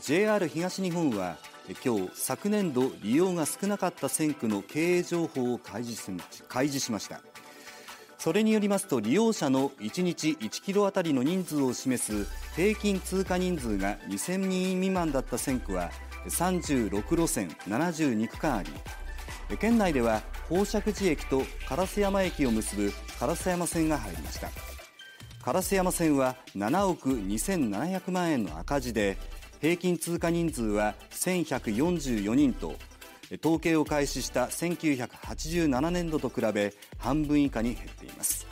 JR 東日本は今日昨年度利用が少なかった線区の経営情報を開示開示しました。それによりますと利用者の1日1キロあたりの人数を示す平均通過人数が2000人未満だった線区は36路線72区間あり県内では宝石寺駅と烏山駅を結ぶ烏山線が入りました。烏山線は7億2700万円の赤字で平均通過人数は1144人と統計を開始した1987年度と比べ半分以下に減っています。